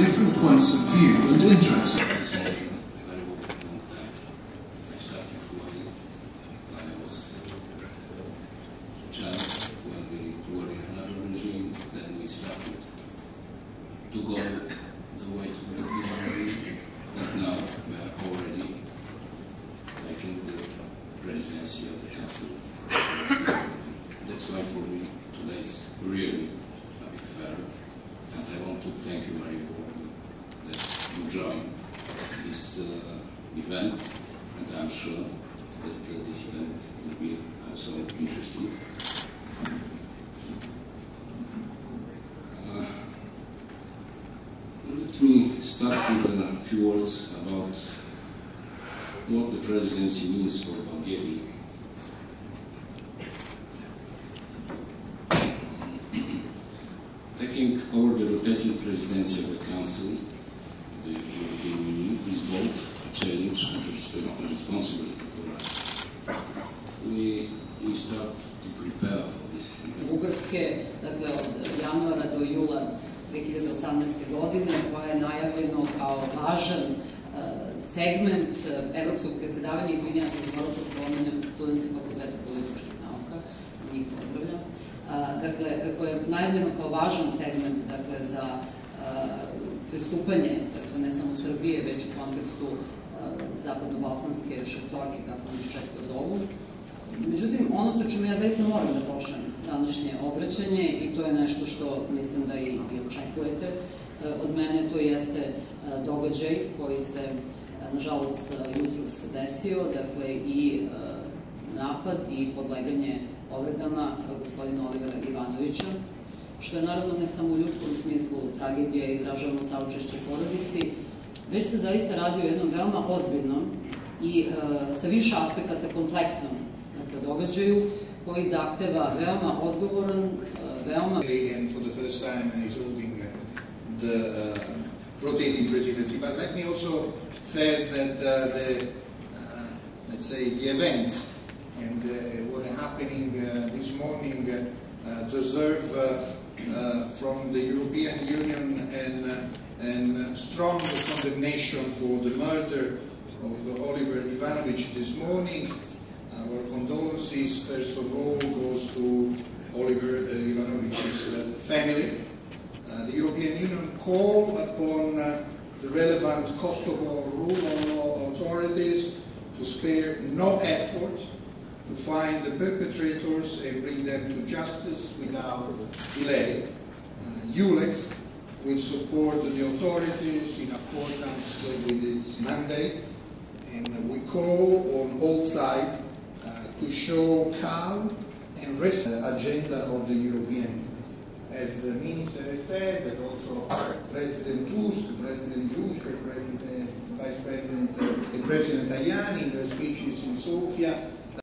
different points of view and interest. It's been a very long time. I started working when I was a child, when we were in another regime, then we started to go the way to the European and now we are already taking the presidency of the Council. That's why for me today is really a big fair. And I want to thank you very warmly that you joined this uh, event, and I'm sure that uh, this event will be also interesting. Uh, let me start with a few words about what the presidency means for Bulgaria. Taking over the rotating presidency of the Council, the European Union is both a challenge and a responsibility for us. We, we start to prepare for this. Bugarske, dakle od januara do jula 2018. godine, koja je najavljeno kao važan e, segment evropskog predsedavanja, izvinjam se, morala sam pomenem studenti fakulteta političkih nauka, njih pozdravljam, dakle, koje je najavljeno kao važan segment dakle, za pristupanje, dakle, ne samo Srbije, već u kontekstu zapadno-balkanske šestorke, kako oni često zovu. Međutim, ono sa čime ja zaista moram da počnem današnje obraćanje i to je nešto što mislim da i, očekujete od mene, to jeste događaj koji se, nažalost, jutros desio, dakle i napad i podleganje povredama gospodina Olivera Ivanovića, što je naravno ne samo u ljudskom smislu tragedija i izražavamo saučešće porodici, već se zaista radi o jednom veoma ozbiljnom i e, sa više aspekata kompleksnom dakle, događaju koji zahteva veoma odgovoran, e, veoma... And for the first time is holding the uh, rotating presidency. But let me also say that uh, the, uh, let's say, the events and uh, what happening uh, this morning uh, deserve uh, uh, from the European Union an, uh, an strong condemnation for the murder of Oliver Ivanovich this morning. Our condolences, first of all, goes to Oliver Ivanovic's family. the European Union call upon the relevant Kosovo rule of law authorities to spare no effort to find the perpetrators and bring them to justice without delay. Uh, will support the authorities in accordance with its mandate, and we call on all sides uh, to show calm and the agenda of the European Union. As the minister has said, as also President Tusk, President Juncker, President, Vice President, uh, President Tajani in their speeches in Sofia,